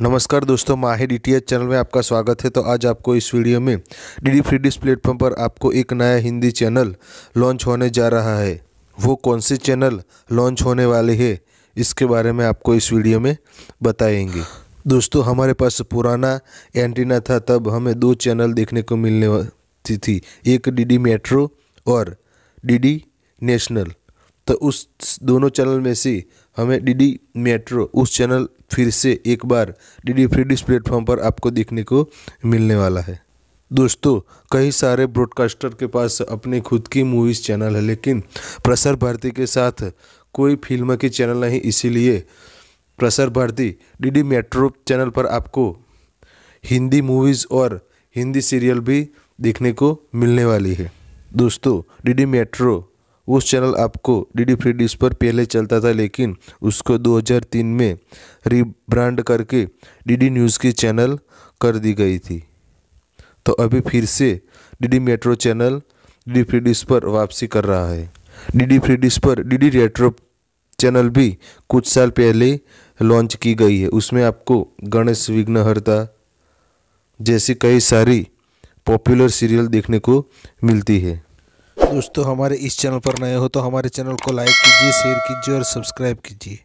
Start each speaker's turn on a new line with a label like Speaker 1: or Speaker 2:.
Speaker 1: नमस्कार दोस्तों, माहिर डी चैनल में आपका स्वागत है। तो आज आपको इस वीडियो में D D free dish platform पर आपको एक नया हिंदी चैनल लॉन्च होने जा रहा है। वो कौन से चैनल लॉन्च होने वाले हैं, इसके बारे में आपको इस वीडियो में बताएँगे। दोस्तों, हमारे पास पुराना एंटीना था, तब हमें दो चैनल देखने को मिलने वाली थी, एक डी मेट्रो और डी नेशनल तो उस दोनों चैनल में से हमें डी मेट्रो उस चैनल फिर से एक बार D D free dish platform पर आपको देखने को मिलने वाला है। दोस्तों, कई सारे ब्रॉडकास्टर के पास अपनी खुद की मूवीज़ चैनल है, लेकिन प्रसार भारती के साथ कोई फ़िल्म की चैनल नहीं, इसीलिए Prasar Bharati D metro channel पर आपको हिंदी मूवीज़ और हिंदी सीरियल भी देखने को मिलने वाली है। दोस्तों, डीडी मेट्रो उस चैनल आपको डी डी फ्री डिश पर पहले चलता था, लेकिन उसको 2003 में रीब्रांड करके डी डी न्यूज़ की चैनल कर दी गई थी। तो अभी फिर से D D metro channel D D free dish पर वापसी कर रहा है। डी डी फ्री डिश पर डी डी रेट्रो चैनल भी कुछ साल पहले लॉन्च की गई है। उसमें आपको गणेश विघ्नहर्ता जैसी कई सारी पॉपुलर सीरियल देखने को मिलती है। दोस्तों, हमारे इस चैनल पर नए हो तो हमारे चैनल को लाइक कीजिए शेयर कीजिए और सब्सक्राइब कीजिए।